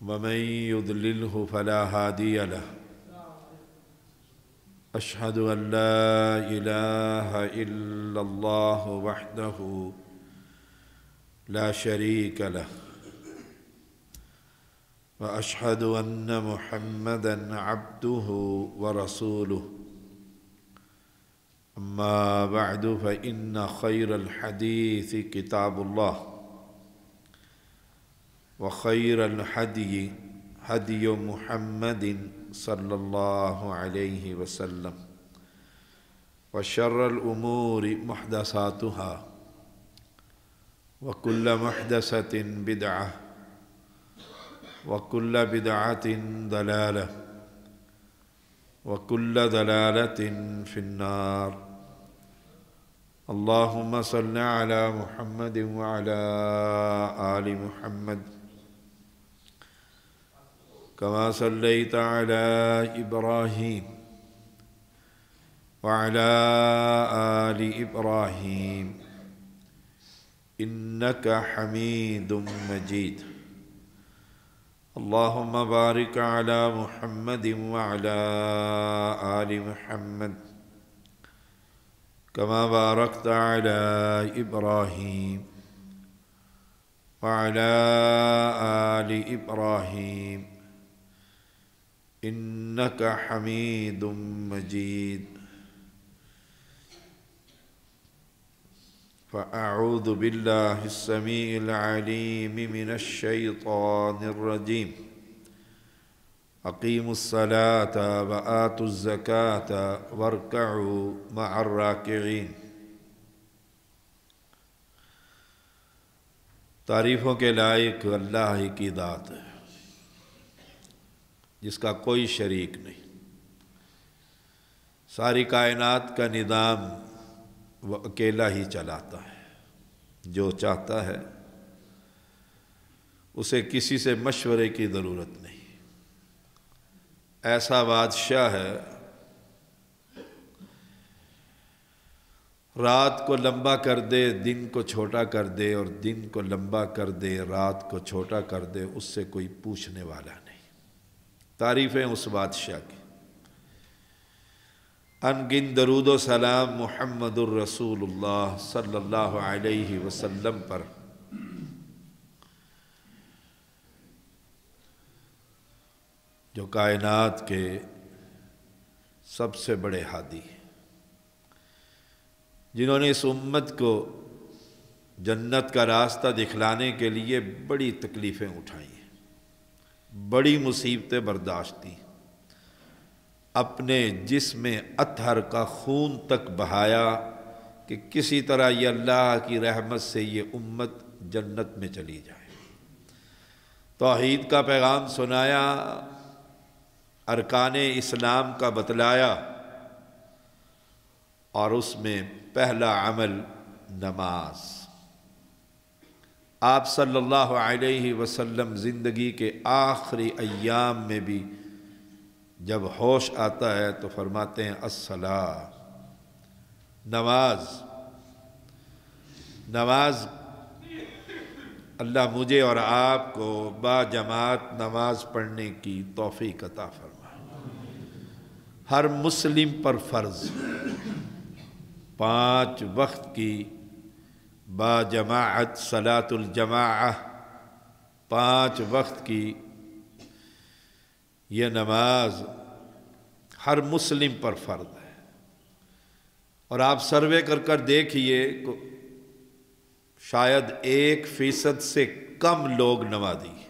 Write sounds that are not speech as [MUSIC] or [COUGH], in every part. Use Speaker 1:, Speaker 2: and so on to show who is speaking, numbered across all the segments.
Speaker 1: ومن يضلله فلا هادي له. أشهد أن لا إله إلا الله وحده لا شريك له. وأشهد أن محمدا عبده ورسوله. أما بعد فإن خير الحديث كتاب الله. وخير الهدي هدي محمد صلى الله عليه وسلم وشر الأمور محدثاتها وكل محدثة بدعة وكل بدعة ضلالة وكل ضلالة في النار اللهم صل على محمد وعلى آل محمد كما صليت على إبراهيم وعلى آل إبراهيم. إنك حميد مجيد. اللهم بارك على محمد وعلى آل محمد. كما باركت على إبراهيم وعلى آل إبراهيم. إنك حميد مجيد. فأعوذ بالله السميع العليم من الشيطان الرجيم. أقيموا الصلاة وآتوا الزكاة واركعوا مع الراكعين. تعریفوں کے لائق اللہ ہی کی ذات ہے۔ جس کا کوئی شریک نہیں۔ ساری کائنات کا نظام وہ اکیلا ہی چلاتا ہے۔ جو چاہتا ہے، اسے کسی سے مشورے کی ضرورت نہیں۔ ایسا بادشاہ ہے، رات کو لمبا کر دے، دن کو چھوٹا کر دے، اور دن کو لمبا کر دے، رات کو چھوٹا کر دے، اس سے کوئی پوچھنے والا نہیں۔ تعریفیں اس بادشاہ کی۔ ان گن درود و سلام محمد الرسول اللہ صلی اللہ علیہ وسلم پر۔ جو کائنات کے سب سے بڑے ہادی ہیں۔ جنہوں نے اس امت کو جنت کا راستہ دکھلانے کے لیے بڑی تکلیفیں اٹھائی ہیں۔ بڑی مصیبتیں برداشت دی اپنے جسم اطہر کا خون تک بہایا کہ کسی طرح یہ اللہ کی رحمت سے یہ امت جنت میں چلی جائے۔ توحید کا پیغام سنایا، ارکان اسلام کا بتلایا اور اس میں پہلا عمل نماز۔ آپ صلی اللہ علیہ وسلم زندگی کے آخری ایام میں بھی جب ہوش آتا ہے تو فرماتے ہیں الصلاح نماز نماز، اللہ مجھے اور آپ کو با جماعت نماز پڑھنے کی توفیق عطا فرمائے۔ ہر مسلم پر فرض، پانچ وقت کی با جماعت صلاۃ الجماع پانچ وقت کی یہ نماز ہر مسلم پر فرض ہے۔ اور آپ سروے کر کر دیکھیے شاید ایک فیصد سے کم لوگ نمازی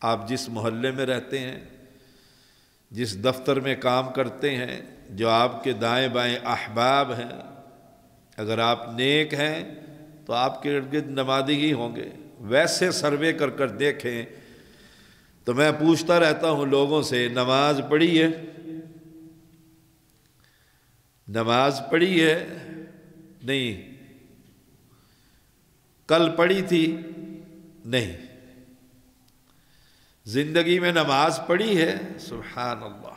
Speaker 1: آپ جس محلے میں رہتے ہیں، جس دفتر میں کام کرتے ہیں، جو آپ کے دائیں بائیں احباب ہیں اگر آپ نیک ہیں تو آپ کے ارد گرد نمازی ہی ہوں گے۔ ویسے سروے کر کر دیکھیں تو میں پوچھتا رہتا ہوں لوگوں سے، نماز پڑھی ہے؟ نماز پڑھی ہے؟ نہیں۔ کل پڑھی تھی؟ نہیں۔ زندگی میں نماز پڑھی ہے؟ سبحان اللہ۔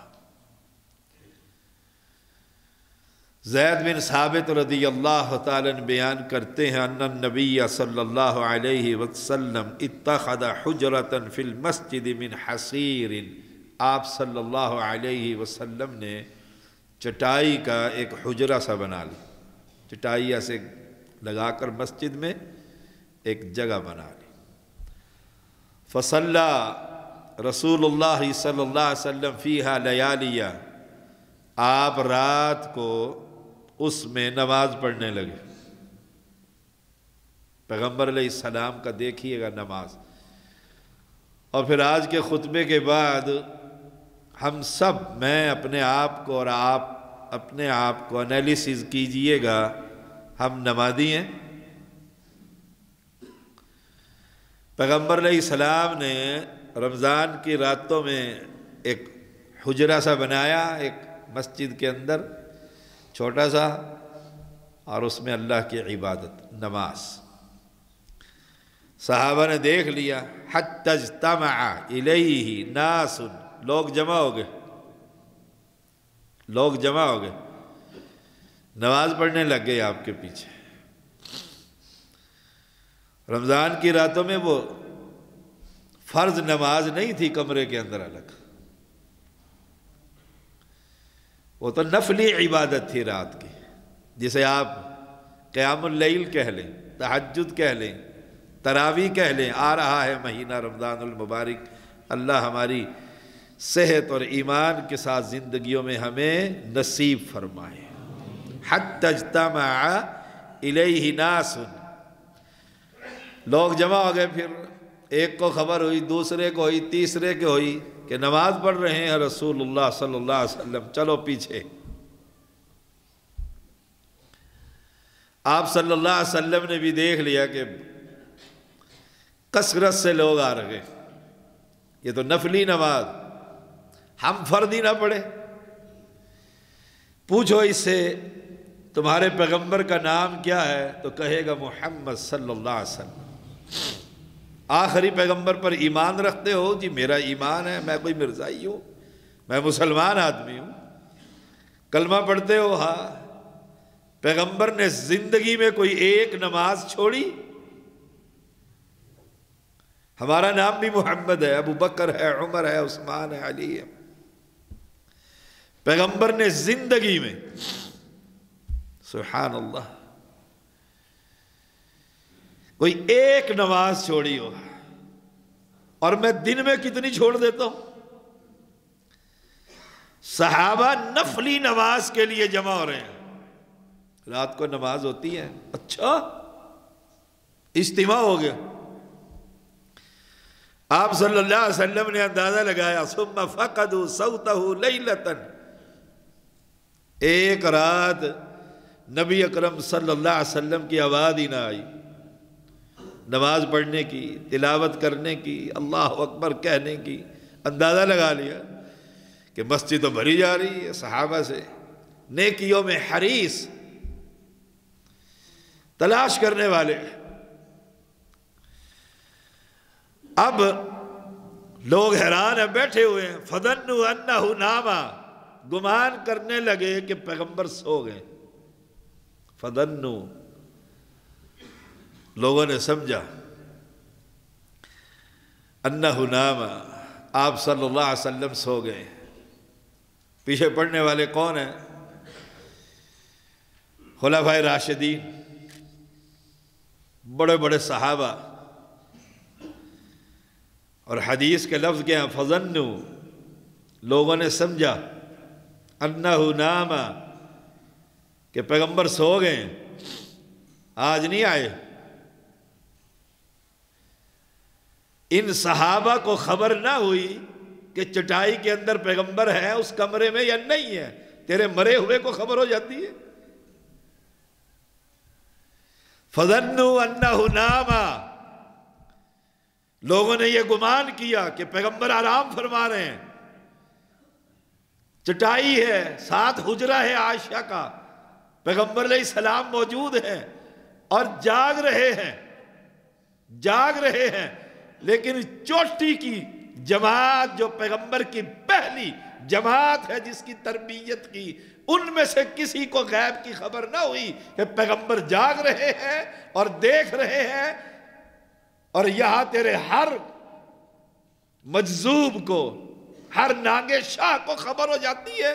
Speaker 1: زید بن ثابت رضی اللہ تعالیٰ بیان کرتے ہیں، ان النبی صلی اللہ علیہ وسلم اتخذ حجرتا فی المسجد من حسیر آپ صلی اللہ علیہ وسلم نے چٹائی کا ایک حجرہ سا بنا لی چٹائی ایسے لگا کر مسجد میں ایک جگہ بنا لی۔ فصلہ رسول اللہ صلی اللہ علیہ وسلم فیہا لیالیہ۔ آپ رات کو اس میں نماز پڑھنے لگے۔ پیغمبر علیہ السلام کا دیکھیے گا نماز۔ اور پھر آج کے خطبے کے بعد ہم سب، میں اپنے آپ کو اور آپ اپنے آپ کو انالیسز کیجیے گا۔ ہم نمازی ہیں۔ پیغمبر علیہ السلام نے رمضان کی راتوں میں ایک حجرہ سا بنایا، ایک مسجد کے اندر۔ چھوٹا سا اور اس میں اللہ کی عبادت، نماز۔ صحابہ نے دیکھ لیا، حتی اجتمع الیہ ناس۔ لوگ جمع ہو گئے۔ لوگ جمع ہو گئے۔ نماز پڑھنے لگ گئے آپ کے پیچھے۔ رمضان کی راتوں میں وہ فرض نماز نہیں تھی کمرے کے اندر الگ۔ وہ تو نفلی عبادت تھی رات کی۔ جسے آپ قیام اللیل کہہ لیں تحجد کہہ لیں تراوی کہہ لیں، آ رہا ہے مہینہ رمضان المبارک۔ اللہ ہماری صحت اور ایمان کے ساتھ زندگیوں میں ہمیں نصیب فرمائے۔ حت تجتمع الیہ ناس۔ لوگ جمع ہو گئے، پھر ایک کو خبر ہوئی، دوسرے کو ہوئی، تیسرے کے ہوئی۔ کہ نماز پڑھ رہے ہیں رسول اللہ صلی اللہ علیہ وسلم، چلو پیچھے۔ آپ صلی اللہ علیہ وسلم نے بھی دیکھ لیا کہ کثرت سے لوگ آ رہے یہ تو نفلی نماز۔ ہم فرد ہی نہ پڑھے پوچھو اس سے، تمہارے پیغمبر کا نام کیا ہے؟ تو کہے گا محمد صلی اللہ علیہ وسلم۔ آخری پیغمبر پر ایمان رکھتے ہو جی میرا ایمان ہے، میں کوئی مرزائی ہوں، میں مسلمان آدمی ہوں۔ کلمہ پڑھتے ہو ہاں پیغمبر نے زندگی میں کوئی ایک نماز چھوڑی؟ ہمارا نام بھی محمد ہے، ابو بکر ہے، عمر ہے، عثمان ہے، علی ہے۔ پیغمبر نے زندگی میں، سبحان اللہ کوئی ایک نماز چھوڑی ہو اور میں دن میں کتنی چھوڑ دیتا ہوں؟ صحابہ نفلی نماز کے لیے جمع ہو رہے ہیں۔ رات کو نماز ہوتی ہے۔ اچھا اجتماع ہو گیا۔ آپ صلی اللہ علیہ وسلم نے اندازہ لگایا، ثم فقدوا صوته لیلتا۔ ایک رات نبی اکرم صلی اللہ علیہ وسلم کی آواز ہی نہ آئی۔ نماز پڑھنے کی، تلاوت کرنے کی، اللہ اکبر کہنے کی، اندازہ لگا لیا کہ مسجد تو بھری جا رہی ہے صحابہ سے۔ نیکیوں میں حریص۔ تلاش کرنے والے۔ اب لوگ حیران ہیں، بیٹھے ہوئے ہیں۔ فدن انہو ناما۔ گمان کرنے لگے کہ پیغمبر سو گئے۔ فدنو لوگوں نے سمجھا انہو نام آپ صلی اللہ علیہ وسلم سو گئے۔ پیچھے پڑھنے والے کون ہیں؟ خلفۂ راشدین بڑے بڑے صحابہ۔ اور حدیث کے لفظ کے ہیں فضنو لوگوں نے سمجھا انہو نام کہ پیغمبر سو گئے، آج نہیں آئے۔ ان صحابہ کو خبر نہ ہوئی کہ چٹائی کے اندر پیغمبر ہے اس کمرے میں یا نہیں ہے۔ تیرے مرے ہوئے کو خبر ہو جاتی ہے۔ فضنو انہو ناما لوگوں نے یہ گمان کیا کہ پیغمبر آرام فرما رہے ہیں۔ چٹائی ہے، ساتھ حجرہ ہے عائشہ کا۔ پیغمبر علیہ السلام موجود ہیں اور جاگ رہے ہیں۔ جاگ رہے ہیں۔ لیکن چوٹی کی جماعت جو پیغمبر کی پہلی جماعت ہے جس کی تربیت کی، ان میں سے کسی کو غیب کی خبر نہ ہوئی کہ پیغمبر جاگ رہے ہیں اور دیکھ رہے ہیں۔ اور یہاں تیرے ہر مجذوب کو، ہر ناگے شاہ کو خبر ہو جاتی ہے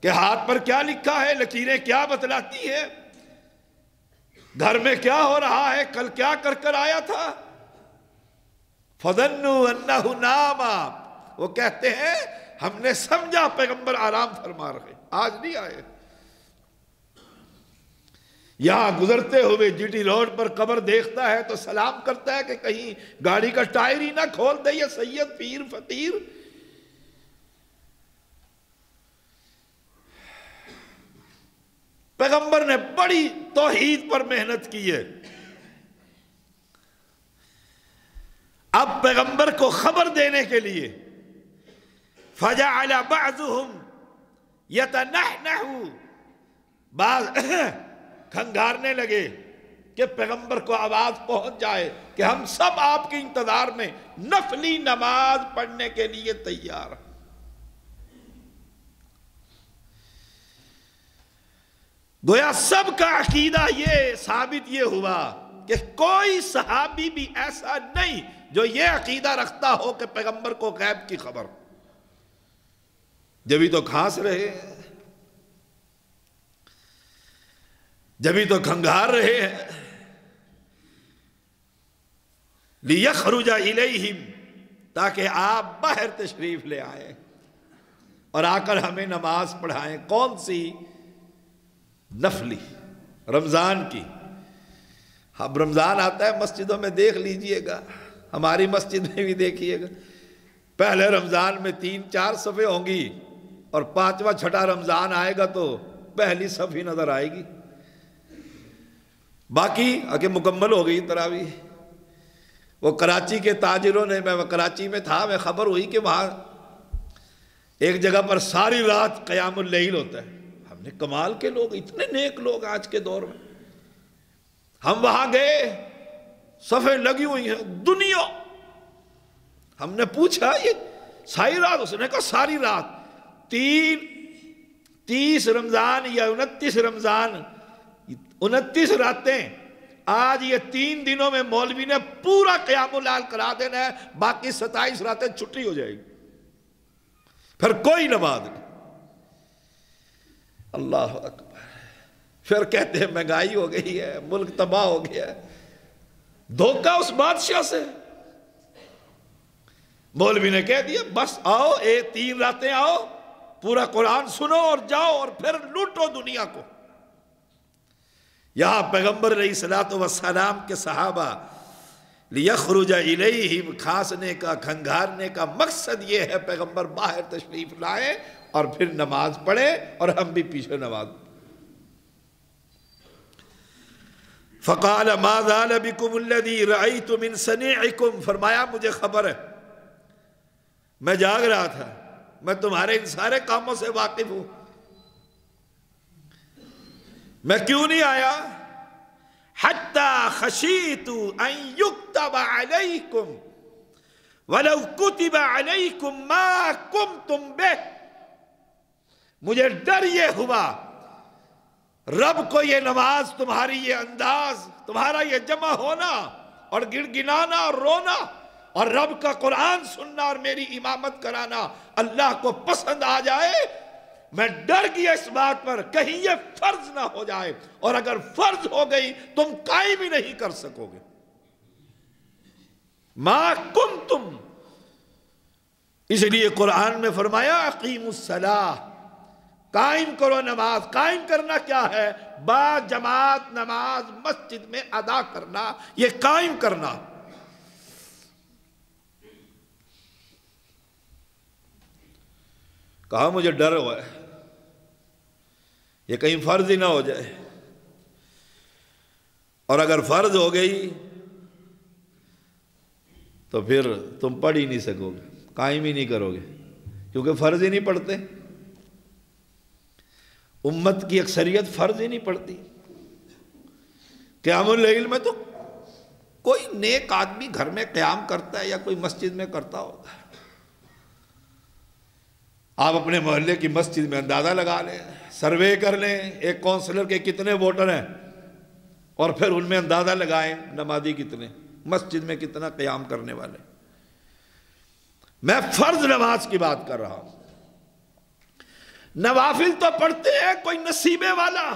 Speaker 1: کہ ہاتھ پر کیا لکھا ہے، لکیریں کیا بتلاتی ہے گھر میں کیا ہو رہا ہے، کل کیا کر کر آیا تھا؟ فدن نام۔ وہ کہتے ہیں، ہم نے سمجھا، پیغمبر آرام فرما رہے آج نہیں آئے۔ یہاں گزرتے ہوئے جی ٹی روڈ پر قبر دیکھتا ہے تو سلام کرتا ہے کہ کہیں گاڑی کا ٹائر ہی نہ کھول دے، یہ سید پیر فقیر۔ پیغمبر نے بڑی توحید پر محنت کی ہے۔ اب پیغمبر کو خبر دینے کے لیے فجا بعضهم يتنحنح بعض [COUGHS] کھنگارنے لگے کہ پیغمبر کو آواز پہنچ جائے کہ ہم سب آپ کے انتظار میں نفلی نماز پڑھنے کے لیے تیار۔ ہیں گویا سب کا عقیدہ یہ ثابت یہ ہوا کہ کوئی صحابی بھی ایسا نہیں جو یہ عقیدہ رکھتا ہو کہ پیغمبر کو غیب کی خبر جبھی تو کھانس رہے ہیں۔ جبھی تو کھنگار رہے ہیں۔ لیخرج الیہم تاکہ آپ باہر تشریف لے آئیں اور آ کر ہمیں نماز پڑھائیں۔ کون سی؟ نفلی، رمضان کی۔ اب رمضان آتا ہے، مسجدوں میں دیکھ لیجیے گا۔ ہماری مسجد میں بھی دیکھیے گا۔ پہلے رمضان میں تین، چار صفحے ہوں گی اور پانچواں، چھٹا رمضان آئے گا تو پہلی صفحی نظر آئے گی۔ باقی اگر مکمل ہو گئی تراوی وہ کراچی کے تاجروں نے، میں کراچی میں تھا، میں خبر ہوئی کہ وہاں ایک جگہ پر ساری رات قیام اللیل ہوتا ہے۔ ہم نے کمال کے لوگ، اتنے نیک لوگ آج کے دور میں۔ ہم وہاں گئے صفحے لگی ہوئی ہیں، دنیا۔ ہم نے پوچھا، یہ ساری رات، اس نے کہا ساری رات، تین، تیس رمضان یا انتیس رمضان، انتیس راتیں، آج یہ تین دنوں میں مولوی نے پورا قیام العال کرا دینا ہے، باقی ستائیس راتیں چھٹی ہو جائے گی۔ پھر کوئی نماز نہیں۔ اللہ اکبر۔ پھر کہتے ہیں مہنگائی ہو گئی ہے، ملک تباہ ہو گیا ہے۔ دھوکہ اس بادشاہ سے۔ مولوی نے کہہ دیا، بس آؤ، اے تین راتیں آؤ، پورا قرآن سنو اور جاؤ اور پھر لوٹو دنیا کو۔ یہاں پیغمبر علیہ السلاۃ وسلام کے صحابہ، لیخرج الیہم کھانسنے کا کھنگارنے کا مقصد یہ ہے، پیغمبر باہر تشریف لائے اور پھر نماز پڑھے اور ہم بھی پیچھے نماز۔ فقال ما زال بكم الذي رأيت من صنيعكم فرمایا، مجھے خبر ہے۔ میں جاگ رہا تھا۔ میں تمہارے ان سارے کاموں سے واقف ہوں۔ میں کیوں نہیں آیا؟ حتی خشیت ان یکتب علیکم، ولو کتب علیکم ما کمتم بے مجھے ڈر یہ ہوا رب کو یہ نماز تمہاری یہ انداز، تمہارا یہ جمع ہونا اور گڑ گنانا اور رونا اور رب کا قرآن سننا اور میری امامت کرانا اللہ کو پسند آ جائے، میں ڈر گیا اس بات پر، کہیں یہ فرض نہ ہو جائے اور اگر فرض ہو گئی تم قائم ہی نہیں کر سکو گے۔ ما کم تم اس لیے قرآن میں فرمایا عقیم الصلاح قائم کرو نماز، قائم کرنا کیا ہے؟ با جماعت نماز مسجد میں ادا کرنا، یہ قائم کرنا۔ کہا مجھے ڈر ہوا ہے، یہ کہیں فرض ہی نہ ہو جائے۔ اور اگر فرض ہو گئی، تو پھر تم پڑھ ہی نہیں سکو گے، قائم ہی نہیں کرو گے، کیونکہ فرض ہی نہیں پڑھتے۔ امت کی اکثریت فرض ہی نہیں پڑتی۔ قیام اللیل میں تو کوئی نیک آدمی گھر میں قیام کرتا ہے یا کوئی مسجد میں کرتا ہوتا ہے۔ آپ اپنے محلے کی مسجد میں اندازہ لگا لیں، سروے کر لیں، ایک کونسلر کے کتنے ووٹر ہیں اور پھر ان میں اندازہ لگائیں نمازی کتنے، مسجد میں کتنا قیام کرنے والے۔ میں فرض نماز کی بات کر رہا ہوں۔ نوافل تو پڑھتے ہیں، کوئی نصیبے والا۔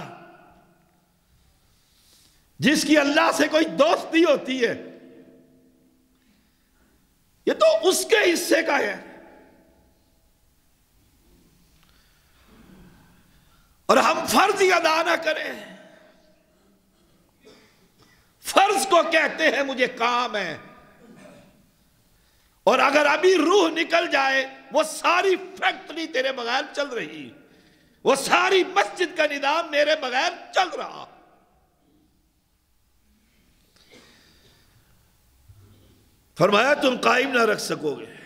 Speaker 1: جس کی اللہ سے کوئی دوستی ہوتی ہے۔ یہ تو اس کے حصے کا ہے۔ اور ہم فرض ہی ادا نہ کریں۔ فرض کو کہتے ہیں، مجھے کام ہے۔ اور اگر ابھی روح نکل جائے، وہ ساری فیکٹری تیرے بغیر چل رہی۔ وہ ساری مسجد کا نظام میرے بغیر چل رہا۔ فرمایا، تم قائم نہ رکھ سکو گے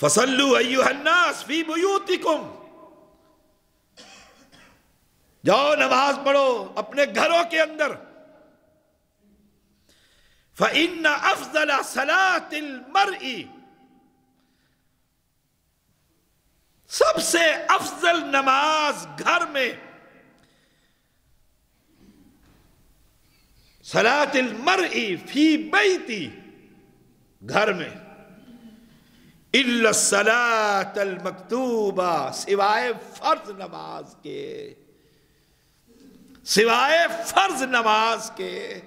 Speaker 1: فصلو ایوہ الناس فی بیوتکم۔ جاؤ، نماز پڑھو اپنے گھروں کے اندر۔ فإن أفضل صلاة المرء سب سے أفضل نماز گھر میں۔ صلاة المرء في بيتي گھر میں۔ إلا الصلاة المكتوبة سوائے فرض نماز کے۔ سوائے فرض نماز کے۔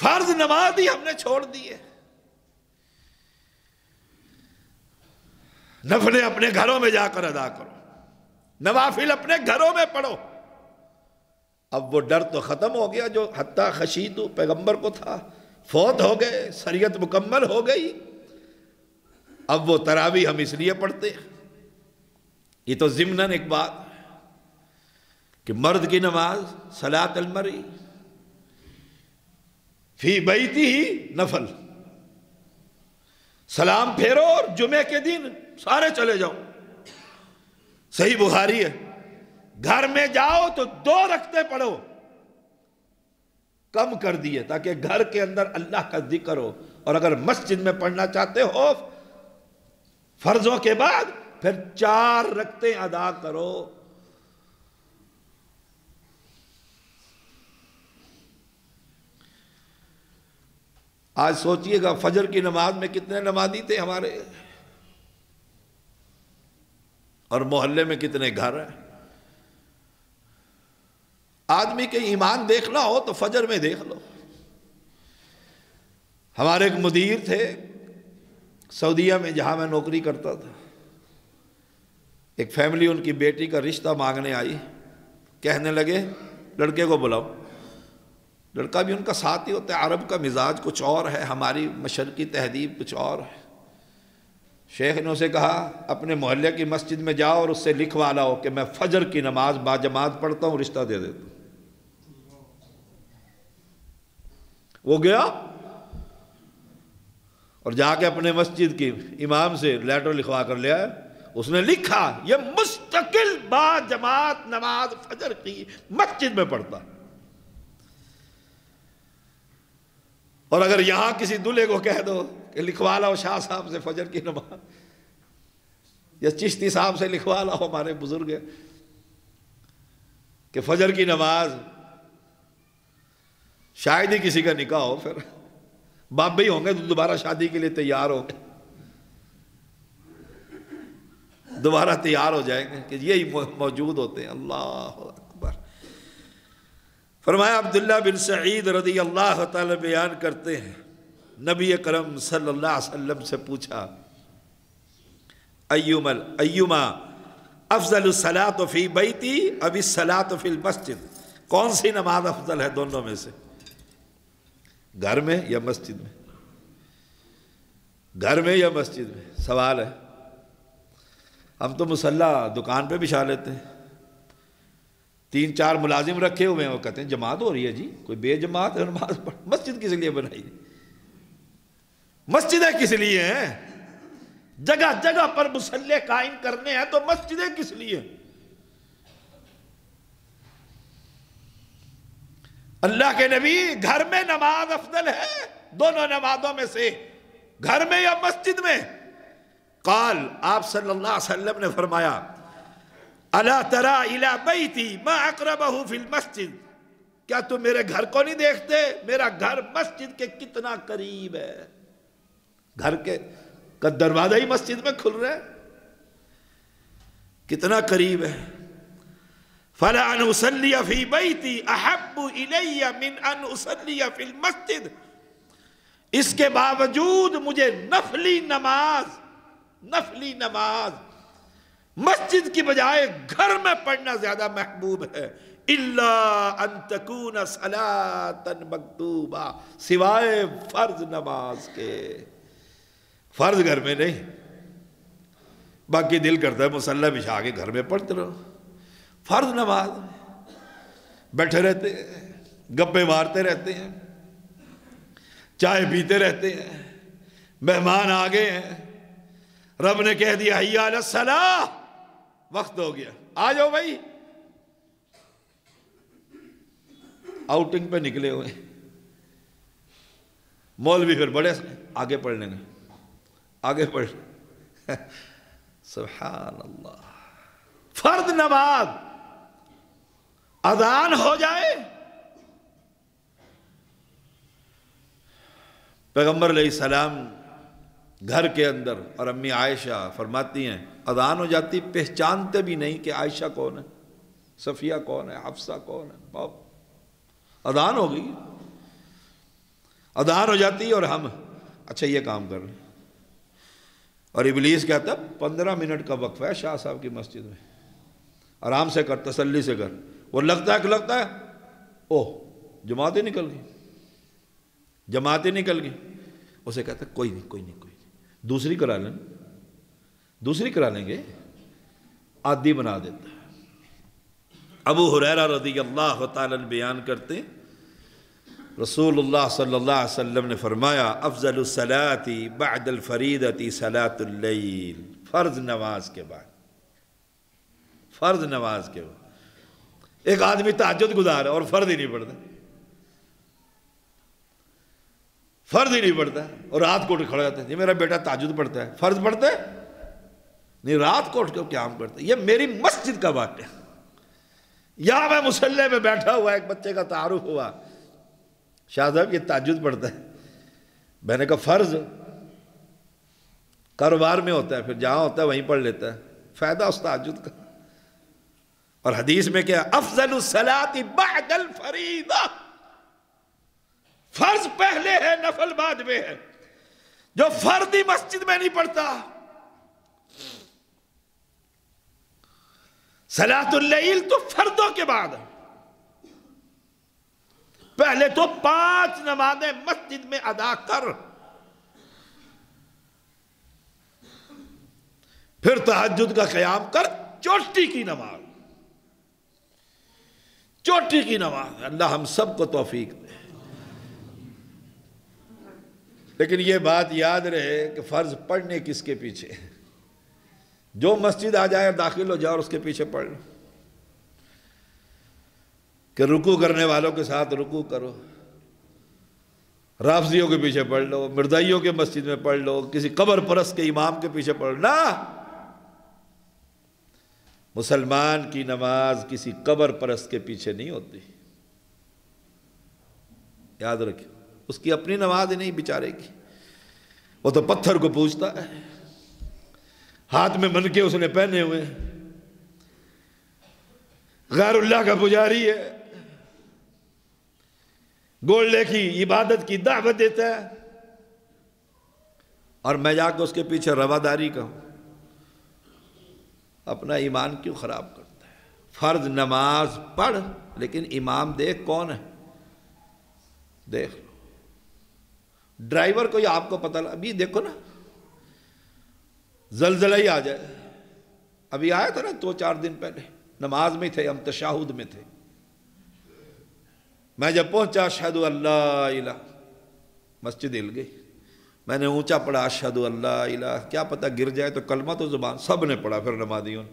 Speaker 1: فرض نماز ہی ہم نے چھوڑ دی ہے۔ نفلیں اپنے گھروں میں جا کر ادا کرو۔ نوافل اپنے گھروں میں پڑھو۔ اب وہ ڈر تو ختم ہو گیا جو حتیٰ خشید پیغمبر کو تھا۔ فوت ہو گئے سریت مکمل ہو گئی۔ اب وہ تراوی ہم اس لیے پڑھتے ہیں۔ یہ تو ضمن ایک بات کہ مرد کی نماز سلاط المری فی بیتی ہی نفل۔ سلام پھیرو اور جمعے کے دن سارے چلے جاؤ۔ صحیح بخاری ہے۔ گھر میں جاؤ تو دو رکھتے پڑھو۔ کم کر دیے تاکہ گھر کے اندر اللہ کا ذکر ہو۔ اور اگر مسجد میں پڑھنا چاہتے ہو، فرضوں کے بعد پھر چار رکھتے ادا کرو۔ آج سوچئے گا فجر کی نماز میں کتنے نمازی تھے ہمارے۔ اور محلے میں کتنے گھر ہیں۔ آدمی کے ایمان دیکھنا ہو تو فجر میں دیکھ لو۔ ہمارے ایک مدیر تھے، سعودیہ میں جہاں میں نوکری کرتا تھا۔ ایک فیملی ان کی بیٹی کا رشتہ مانگنے آئی۔ کہنے لگے، لڑکے کو بلاؤ۔ لڑکا بھی ان کا ساتھ ہی ہوتا ہے، عرب کا مزاج کچھ اور ہے، ہماری مشرقی تہذیب کچھ اور ہے۔ شیخ نے اسے کہا، اپنے محلے کی مسجد میں جاؤ اور اس سے لکھوا لاؤ کہ میں فجر کی نماز با جماعت پڑھتا ہوں، رشتہ دے دیتا ہوں۔ وہ گیا اور جا کے اپنے مسجد کی امام سے لیٹر لکھوا کر لیا اس نے لکھا، یہ مستقل با جماعت نماز فجر کی مسجد میں پڑھتا۔ اور اگر یہاں کسی دلہے کو کہہ دو کہ لکھوا لاؤ شاہ صاحب سے فجر کی نماز، یا چشتی صاحب سے لکھوا لاؤ ہمارے بزرگ، کہ فجر کی نماز، شاید ہی کسی کا نکاح ہو پھر۔ باپ بھی ہوں گے تو دوبارہ شادی کے لیے تیار ہو۔ گے دوبارہ تیار ہو جائیں گے کہ یہی موجود ہوتے ہیں۔ اللہ فرمایا، عبداللہ بن سعید رضی اللہ تعالی بیان کرتے ہیں۔ نبی کرم صلی اللہ علیہ وسلم سے پوچھا ایومل ایوما افضل الصلاۃ فی بیتی ابھی الصلاۃ فی المسجد؟ کون سی نماز افضل ہے دونوں میں سے؟ گھر میں یا مسجد میں؟ گھر میں یا مسجد میں؟ سوال ہے۔ ہم تو مسلح دکان پہ بچھا لیتے ہیں۔ تین چار ملازم رکھے ہوئے ہیں، وہ کہتے ہیں جماعت ہو رہی ہے جی کوئی بے جماعت ہے، نماز پڑھ، مسجد کس لیے بنائی؟ مسجدیں کس لیے ہیں؟ جگہ جگہ پر مسلح قائم کرنے ہیں تو مسجدیں کس لیے؟ اللہ کے نبی گھر میں نماز افضل ہے، دونوں نمازوں میں سے گھر میں یا مسجد میں؟ قال، آپ صلی اللہ علیہ وسلم نے فرمایا اللہ ترا الا بیتی ما اقربہ فی المسجد۔ کیا تم میرے گھر کو نہیں دیکھتے؟ میرا گھر مسجد کے کتنا قریب ہے۔ گھر کے کا دروازہ ہی مسجد میں کھل رہا ہے۔ کتنا قریب ہے۔ فلا ان اسلی فی بیتی احب الی من ان اسلی فی المسجد۔ اس کے باوجود مجھے نفلی نماز نفلی نماز مسجد کی بجائے گھر میں پڑھنا زیادہ محبوب ہے۔ اللہ ان تکون صلاة مکتوبہ سوائے فرض نماز کے۔ فرض گھر میں نہیں۔ باقی دل کرتا ہے مسلح بچھا کے گھر میں پڑھتے رہو۔ فرض نماز بیٹھے رہتے ہیں، گپے مارتے رہتے ہیں، چائے پیتے رہتے ہیں، مہمان آگے ہیں۔ رب نے کہہ دیا الصلاح وقت ہو گیا۔ آ جاؤ بھائی۔ آؤٹنگ پہ نکلے ہوئے۔ مولوی پھر بڑے آگے پڑھنے نے آگے پڑھ۔ سبحان اللہ۔ فرد نماز۔ اذان ہو جائے۔ پیغمبر علیہ السلام گھر کے اندر اور امی عائشہ فرماتی ہیں اذان ہو جاتی، پہچانتے بھی نہیں کہ عائشہ کون ہے، صفیہ کون ہے، حفصہ کون ہے، باپ۔ ادان ہو گئی ادان ہو جاتی اور ہم اچھا یہ کام کر لیں۔ اور ابلیس کہتا، پندرہ منٹ کا وقفہ ہے شاہ صاحب کی مسجد میں۔ آرام سے کر، تسلی سے کر۔ وہ لگتا ہے کہ لگتا ہے، اوہ، جماعتیں نکل گئی جماعتیں نکل گئی اسے کہتا ہے کوئی نہیں کوئی نہیں کوئی نہیں۔ دوسری کرا لیں۔ دوسری کرا لیں گے۔ عادی بنا دیتا ہے۔ ابو حریرہ رضی اللہ تعالی بیان کرتے رسول اللہ صلی اللہ علیہ وسلم نے فرمایا، افضل الصلاتی بعد الفریدتی صلاة اللیل۔ فرض نماز کے بعد۔ فرض نماز کے بعد۔ ایک آدمی تحجد گزار ہے اور فرض ہی نہیں پڑھتا۔ فرض ہی نہیں پڑھتا اور رات کو اٹھ کھڑا جاتا ہے۔ یہ میرا بیٹا تحجد پڑھتا ہے۔ فرض پڑھتا ہے؟ نہیں، رات کو اٹھ کے قیام کرتا ہے یہ میری مسجد کا بات ہے۔ یا میں مسلح میں بیٹھا ہوا، ایک بچے کا تعارف ہوا۔ شاہ صاحب یہ تاجد پڑھتا ہے۔ میں نے کہا، فرض کاروبار میں ہوتا ہے، پھر جہاں ہوتا ہے وہیں پڑھ لیتا ہے۔ فائدہ اس تاجد کا۔ اور حدیث میں کیا، افضل الصلاة بعد الفریدہ فرض پہلے ہے، نفل بعد میں ہے۔ جو فردی مسجد میں نہیں پڑھتا سلاۃ اللیل تو فردوں کے بعد۔ پہلے تو پانچ نمازیں مسجد میں ادا کر۔ پھر تحجد کا قیام کر چوٹی کی نماز۔ چوٹی کی نماز۔ اللہ ہم سب کو توفیق دے۔ لیکن یہ بات یاد رہے کہ فرض پڑھنے کس کے پیچھے؟ جو مسجد آ جائے داخل ہو جائے اور اس کے پیچھے پڑھ لو۔ کہ رکو کرنے والوں کے ساتھ رکو کرو۔ رافضیوں کے پیچھے پڑھ لو، مردائیوں کے مسجد میں پڑھ لو، کسی قبر پرس کے امام کے پیچھے پڑھ نہ! مسلمان کی نماز کسی قبر پرس کے پیچھے نہیں ہوتی۔ یاد رکھیں، اس کی اپنی نماز نہیں بچارے کی۔ وہ تو پتھر کو پوچھتا ہے۔ ہاتھ میں من کے اس نے پہنے ہوئے غیر اللہ کا پجاری ہے۔ گولڈے کی عبادت کی دعوت دیتا ہے۔ اور میں جا کے اس کے پیچھے رواداری کا ہوں۔ اپنا ایمان کیوں خراب کرتا ہے؟ فرض نماز پڑھ، لیکن امام دیکھ کون ہے؟ دیکھ لو۔ ڈرائیور کو آپ کو پتہ ابھی دیکھو نا۔ زلزلہ ہی آ جائے۔ ابھی آیا تھا نا دو چار دن پہلے، نماز میں تھے، ہم تشاہد میں تھے۔ میں جب پہنچا شہد اللہ الہ، مسجد ہل گئی۔ میں نے اونچا پڑھا اشہد اللہ الہ۔ کیا پتہ گر جائے تو کلمہ تو زبان سب نے پڑھا پھر نمازیوں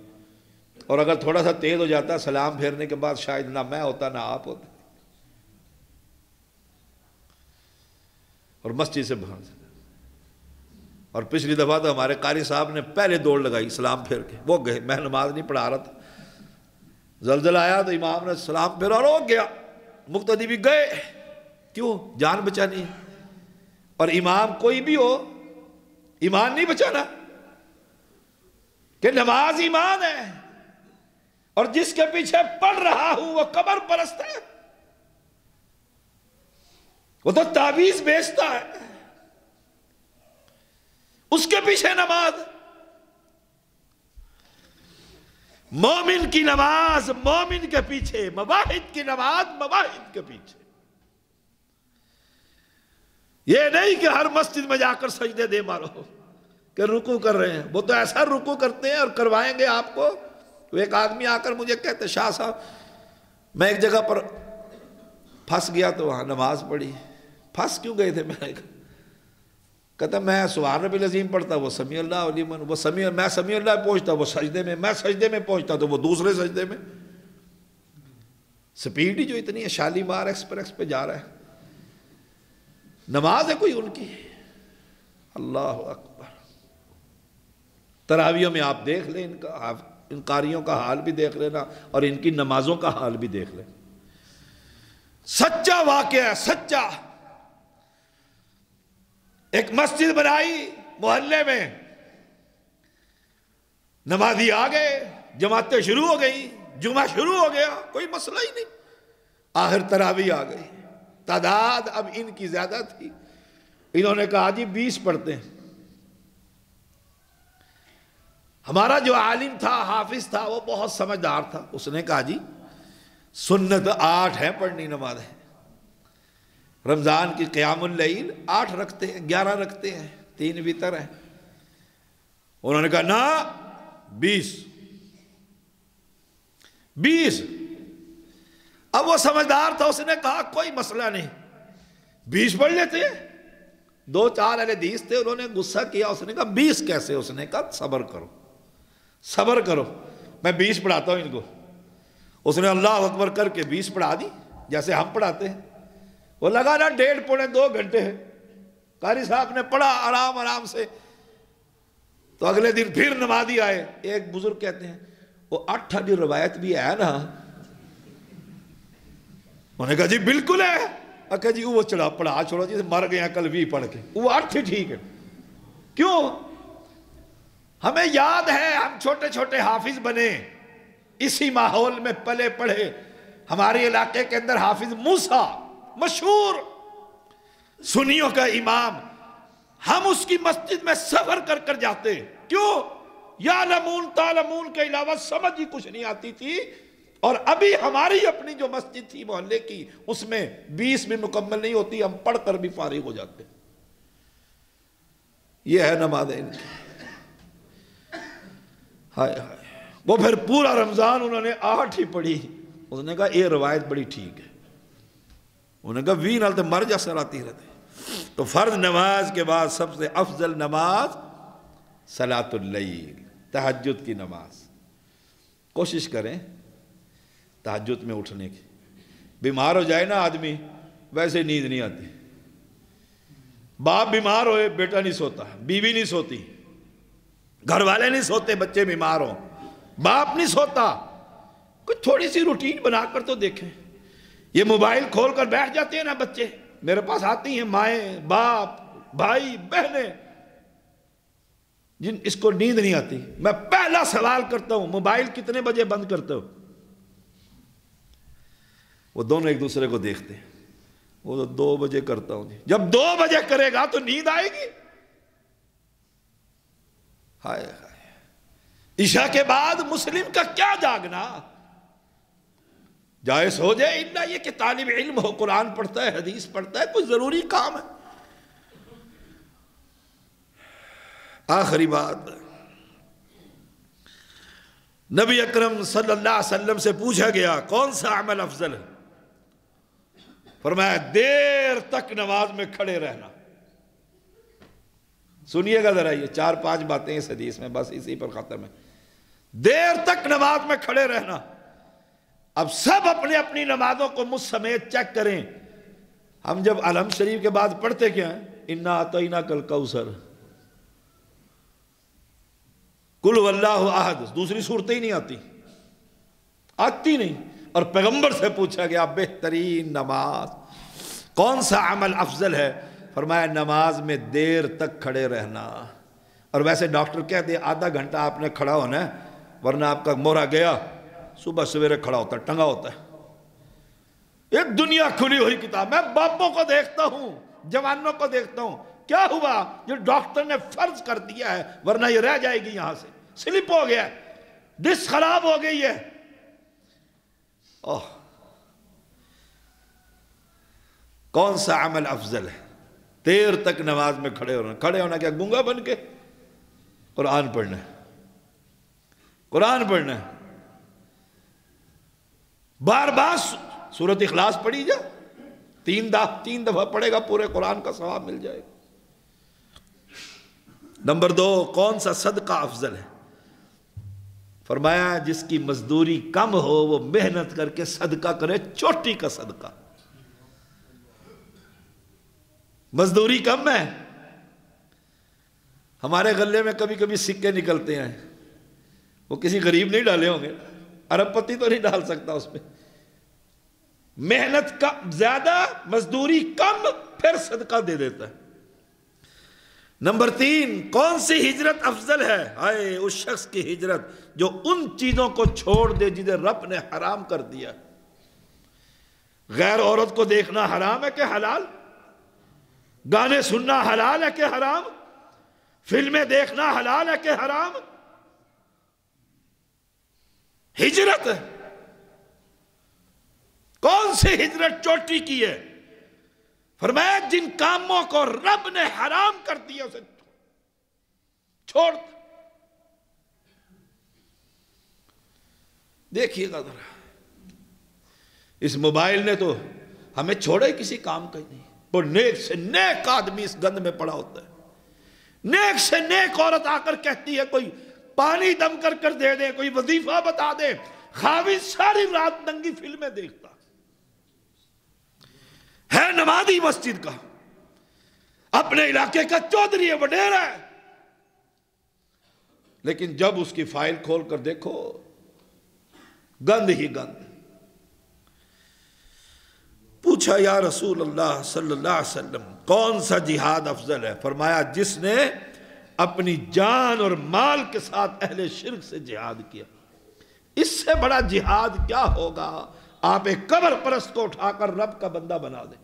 Speaker 1: اور اگر تھوڑا سا تیز ہو جاتا، سلام پھیرنے کے بعد شاید نہ میں ہوتا، نہ آپ ہوتے۔ اور مسجد سے باہر۔ اور پچھلی دفعہ تو ہمارے قاری صاحب نے پہلے دوڑ لگائی سلام پھر کے۔ وہ گئے، میں نماز نہیں پڑھا رہا تھا۔ زلزل آیا تو امام نے سلام پھر اور ہو گیا۔ مقتدی بھی گئے۔ کیوں؟ جان بچانی۔ اور امام کوئی بھی ہو، ایمان نہیں بچانا۔ کہ نماز ایمان ہے۔ اور جس کے پیچھے پڑھ رہا ہوں، وہ قبر پرست ہے۔ وہ تو تعویذ بیچتا ہے۔ اس کے پیچھے نماز۔ مومن کی نماز مومن کے پیچھے، مواحد کی نماز مواحد کے پیچھے۔ یہ نہیں کہ ہر مسجد میں جا کر سجدے دے مارو کہ رکو کر رہے ہیں۔ وہ تو ایسا رکو کرتے ہیں اور کروائیں گے آپ کو۔ ایک آدمی آ کر مجھے کہتے، شاہ صاحب، میں ایک جگہ پر پھنس گیا تو وہاں نماز پڑھی۔ پھنس کیوں گئے تھے؟ میں کہتا میں سبحان ربی العظیم پڑھتا، وہ سمیع اللہ علی من وہ سمیع، میں سمیع اللہ پہنچتا وہ سجدے میں میں سجدے میں پہنچتا تو وہ دوسرے سجدے میں۔ سپیڈ ہی جو اتنی ہے، شالیمار ایکسپریس پہ جا رہا ہے۔ نماز ہے کوئی ان کی؟ اللہ اکبر۔ تراویوں میں آپ دیکھ لیں، ان کا ان قاریوں کا حال بھی دیکھ لینا اور ان کی نمازوں کا حال بھی دیکھ لیں۔ سچا واقعہ ہے، سچا۔ ایک مسجد بنائی محلے میں۔ نمازی آ گئے، جماعتیں شروع ہو گئی جمعہ شروع ہو گیا، کوئی مسئلہ ہی نہیں۔ آخر تراوی آ گئی۔ تعداد اب ان کی زیادہ تھی۔ انہوں نے کہا جی بیس پڑھتے ہیں۔ ہمارا جو عالم تھا، حافظ تھا، وہ بہت سمجھدار تھا۔ اس نے کہا جی سنت آٹھ ہے پڑھنی نماز ہے۔ رمضان کی قیام اللیل آٹھ رکھتے ہیں، گیارہ رکھتے ہیں، تین وطر ہیں۔ انہوں نے کہا، نا، بیس۔ بیس۔ اب وہ سمجھدار تھا، اس نے کہا، کوئی مسئلہ نہیں۔ بیس پڑھ لیتے دو چار حدیث تھے، انہوں نے غصہ کیا، اس نے کہا، بیس کیسے؟ اس نے کہا، صبر کرو۔ صبر کرو۔ میں بیس پڑھاتا ہوں ان کو۔ اس نے اللہ اکبر کر کے بیس پڑھا دی، جیسے ہم پڑھاتے ہیں۔ وہ لگا نا ڈیڑھ پونے دو گھنٹے ہیں۔ قاری صاحب نے پڑھا آرام آرام سے۔ تو اگلے دن پھر نمازی آئے۔ ایک بزرگ کہتے ہیں، وہ اٹھ جو روایت بھی ہے نا۔ انہوں نے کہا جی بالکل ہے۔ اکھا جی وہ چڑھا پڑھا چھوڑا جی مر گیا کل بھی پڑھ کے۔ وہ اٹھ ٹھیک ہے۔ کیوں؟ ہمیں یاد ہے، ہم چھوٹے چھوٹے حافظ بنے۔ اسی ماحول میں پلے پڑھے۔ ہمارے علاقے کے اندر حافظ موسا مشہور سنیوں کا امام، ہم اس کی مسجد میں سفر کر کر جاتے کیوں؟ یا لمون تالمون کے علاوہ سمجھ ہی کچھ نہیں آتی تھی۔ اور ابھی ہماری اپنی جو مسجد تھی، محلے کی، اس میں بیس بھی مکمل نہیں ہوتی، ہم پڑھ کر بھی فارغ ہو جاتے۔ یہ ہے نماز ان کی ہائے ہائے۔ وہ پھر پورا رمضان انہوں نے آٹھ ہی پڑھی۔ اس نے کہا، یہ روایت بڑی ٹھیک ہے۔ انہوں نے کہا، وی نال تو مر جا سر آتی رہتے تو فرض نماز کے بعد سب سے افضل نماز سلاۃ اللیل تحجد کی نماز۔ کوشش کریں تحجد میں اٹھنے کی۔ بیمار ہو جائے نا آدمی، ویسے نیند نہیں آتی۔ باپ بیمار ہوئے، بیٹا نہیں سوتا، بیوی نہیں سوتی۔ گھر والے نہیں سوتے، بچے بیمار ہوں۔ باپ نہیں سوتا۔ کوئی تھوڑی سی روٹین بنا کر تو دیکھیں۔ یہ موبائل کھول کر بیٹھ جاتے ہیں نا بچے۔ میرے پاس آتی ہیں مائیں، باپ، بھائی، بہنیں۔ جن اس کو نیند نہیں آتی۔ میں پہلا سوال کرتا ہوں، موبائل کتنے بجے بند کرتے ہو؟ وہ دونوں ایک دوسرے کو دیکھتے ہیں۔ وہ تو دو بجے کرتا ہوں جی۔ جب دو بجے کرے گا تو نیند آئے گی۔ ہائے ہائے۔ عشاء کے بعد مسلم کا کیا جاگنا؟ جائز ہو جائے اتنا یہ کہ طالب علم ہو، قرآن پڑھتا ہے، حدیث پڑھتا ہے، کوئی ضروری کام ہے۔ آخری بات، نبی اکرم صلی اللہ علیہ وسلم سے پوچھا گیا، کون سا عمل افضل ہے؟ فرمایا، دیر تک نماز میں کھڑے رہنا۔ سنیے گا ذرا، یہ چار پانچ باتیں اس حدیث میں، بس اسی پر ختم ہے۔ دیر تک نماز میں کھڑے رہنا۔ اب سب اپنی اپنی نمازوں کو مجھ سمیت چیک کریں۔ ہم جب علم شریف کے بعد پڑھتے کیا ہیں؟ انا تو کل کوثر کل واللہ احد دوسری صورتیں ہی نہیں آتی۔ آتی نہیں۔ اور پیغمبر سے پوچھا گیا بہترین نماز۔ کون سا عمل افضل ہے؟ فرمایا، نماز میں دیر تک کھڑے رہنا۔ اور ویسے ڈاکٹر کہتے آدھا گھنٹہ آپ نے کھڑا ہونا ہے، ورنہ آپ کا مورا گیا۔ صبح سویرے کھڑا ہوتا ہے، ٹنگا ہوتا ہے۔ ایک دنیا کھلی ہوئی کتاب، میں باپوں کو دیکھتا ہوں، جوانوں کو دیکھتا ہوں۔ کیا ہوا؟ جو ڈاکٹر نے فرض کر دیا ہے، ورنہ یہ رہ جائے گی یہاں سے۔ سلپ ہو گیا ڈس خراب ہو گئی ہے۔ اوہ۔ کون سا عمل افضل ہے؟ دیر تک نماز میں کھڑے ہونا کھڑے ہونا کیا گنگا بن کے؟ قرآن پڑھنا قرآن پڑھنا بار بار سورت اخلاص پڑھی جا۔ تین تین دفعہ پڑھے گا، پورے قرآن کا ثواب مل جائے گا۔ نمبر دو، کون سا صدقہ افضل ہے؟ فرمایا، جس کی مزدوری کم ہو، وہ محنت کر کے صدقہ کرے، چوٹی کا صدقہ۔ مزدوری کم ہے۔ ہمارے غلے میں کبھی کبھی سکے نکلتے ہیں۔ وہ کسی غریب نہیں ڈالے ہوں گے۔ ارب پتی تو نہیں ڈال سکتا اس میں۔ محنت کا زیادہ، مزدوری کم، پھر صدقہ دے دیتا ہے۔ نمبر تین، کون سی ہجرت افضل ہے؟ آئے اس شخص کی ہجرت جو ان چیزوں کو چھوڑ دے جنہیں رب نے حرام کر دیا۔ غیر عورت کو دیکھنا حرام ہے کہ حلال؟ گانے سننا حلال ہے کہ حرام؟ فلمیں دیکھنا حلال ہے کہ حرام؟ ہجرت کون سی ہجرت چوٹی کی ہے؟ فرمایا، جن کاموں کو رب نے حرام کر دیا، اسے چھوڑ دیکھیے گا ذرا۔ اس موبائل نے تو ہمیں چھوڑے، کسی کام کا ہی نہیں۔ وہ نیک سے نیک آدمی اس گند میں پڑا ہوتا ہے۔ نیک سے نیک عورت آ کر کہتی ہے، کوئی پانی دم کر کر دے دے، کوئی وظیفہ بتا دے۔ خاوی ساری رات ننگی فلمیں دیکھتا۔ ہے نمازی مسجد کا۔ اپنے علاقے کا چودھری ہے، وڈیرا ہے۔ لیکن جب اس کی فائل کھول کر دیکھو، گند ہی گند۔ پوچھا، یا رسول اللہ صلی اللہ علیہ وسلم، کون سا جہاد افضل ہے؟ فرمایا، جس نے اپنی جان اور مال کے ساتھ اہل شرک سے جہاد کیا۔ اس سے بڑا جہاد کیا ہوگا؟ آپ ایک قبر پرست کو اٹھا کر رب کا بندہ بنا دیں۔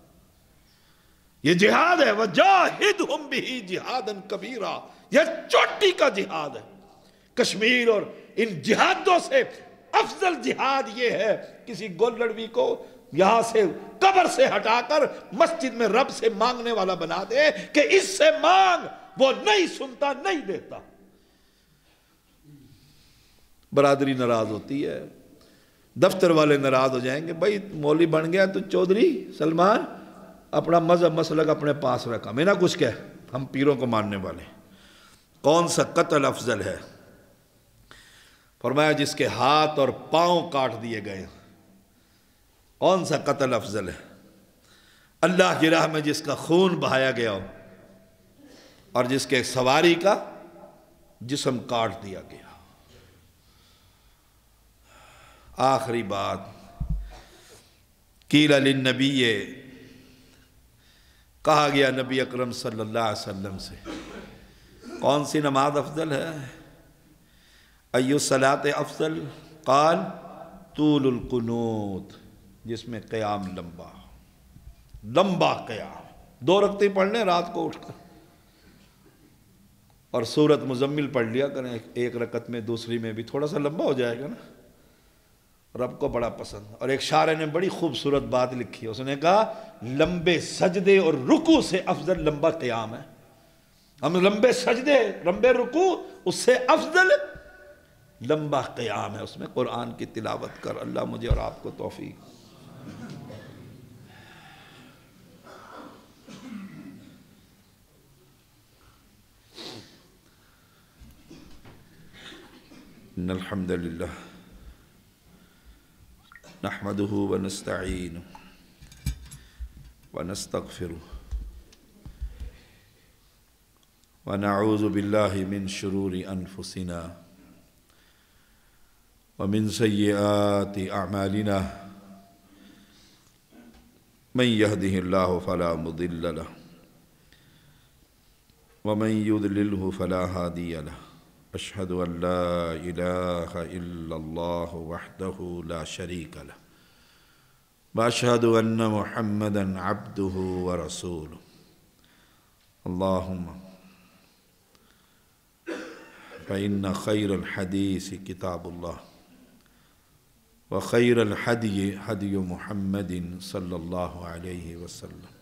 Speaker 1: یہ جہاد ہے وَجَاهِدْهُمْ بِهِ جِهَادًا كَبِيرًا یہ چوٹی کا جہاد ہے۔ کشمیر اور ان جہادوں سے افضل جہاد یہ ہے، کسی گول لڑوی کو یہاں سے قبر سے ہٹا کر مسجد میں رب سے مانگنے والا بنا دے کہ اس سے مانگ، وہ نہیں سنتا، نہیں دیتا۔ برادری ناراض ہوتی ہے۔ دفتر والے ناراض ہو جائیں گے، بھائی مولی بن گیا تو چودھری، سلمان اپنا مذہب مسلک اپنے پاس رکھا۔ میں نہ کچھ کہہ ہم پیروں کو ماننے والے کون سا قتل افضل ہے؟ فرمایا، جس کے ہاتھ اور پاؤں کاٹ دیے گئے کون سا قتل افضل ہے؟ اللہ کی راہ میں جس کا خون بہایا گیا ہو اور جس کے سواری کا جسم کاٹ دیا گیا آخری بات۔ کیل علی نبی کہا گیا نبی اکرم صلی اللہ علیہ وسلم سے، کون سی نماز افضل ہے؟ ایو صلاة افضل؟ قال، طول القنوت، جس میں قیام لمبا لمبا قیام۔ دو رکھتے پڑھنے رات کو اٹھ کر۔ اور سورت مزمل پڑھ لیا کریں، ایک رکت میں، دوسری میں بھی تھوڑا سا لمبا ہو جائے گا نا۔ رب کو بڑا پسند۔ اور ایک شاعر نے بڑی خوبصورت بات لکھی۔ اس نے کہا، لمبے سجدے اور رکو سے افضل لمبا قیام ہے۔ ہم لمبے سجدے، لمبے رکو اس سے افضل لمبا قیام ہے۔ اس میں قرآن کی تلاوت کر۔ اللہ مجھے اور آپ کو توفیق۔ الحمد لله نحمده ونستعينه ونستغفره. ونعوذ بالله من شرور أنفسنا ومن سيئات أعمالنا. من يهده الله فلا مضل له ومن يضلله فلا هادي له. أشهد أن لا إله إلا الله وحده لا شريك له وأشهد أن محمدا عبده ورسوله. اللهم فإن خير الحديث كتاب الله وخير الحدي هدي محمد صلى الله عليه وسلم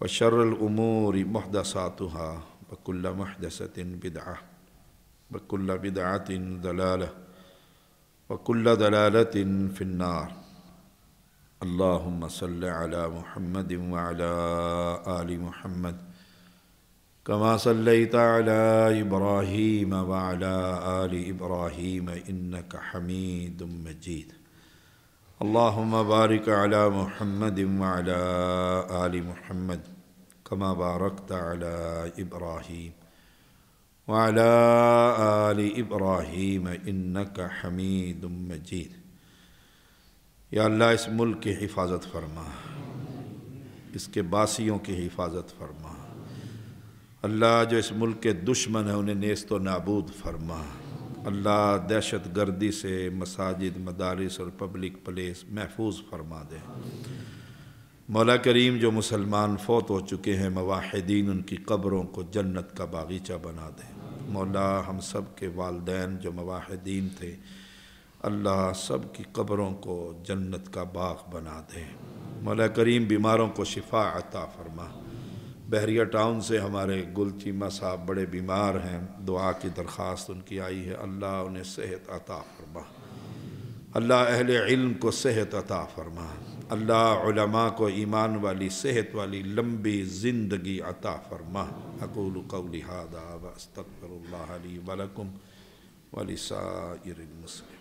Speaker 1: وشر الأمور محدثاتها وكل محدثة بدعة. وكل بدعة ضلالة وكل ضلالة في النار. اللهم صل على محمد وعلى آل محمد كما صليت على إبراهيم وعلى آل إبراهيم إنك حميد مجيد. اللهم بارك على محمد وعلى آل محمد كما باركت على إبراهيم. وعلى آل إبراهيم إنك حميد مجيد۔ یا اللہ، اس ملک کی حفاظت فرما۔ اس کے باسیوں کی حفاظت فرما۔ اللہ، جو اس ملک کے دشمن ہیں، انہیں نیست و نابود فرما۔ اللہ، دہشت گردی سے مساجد، مدارس اور پبلک پلیس محفوظ فرما دے۔ مولا کریم، جو مسلمان فوت ہو چکے ہیں، مواحدین ان کی قبروں کو جنت کا باغیچہ بنا دے۔ مولا ہم سب کے والدین جو مواحدین تھے، اللہ سب کی قبروں کو جنت کا باغ بنا دے۔ مولا کریم بیماروں کو شفا عطا فرما۔ بحریہ ٹاؤن سے ہمارے گل چیمہ صاحب بڑے بیمار ہیں، دعا کی درخواست ان کی آئی ہے، اللہ انہیں صحت عطا فرما۔ اللہ اہل علم کو صحت عطا فرما۔ اللہ علماء کو ایمان والی، صحت والی، لمبی زندگی عطا فرما۔ اقول قولی هذا واستغفر اللہ لی ولکم ولسائر المسلم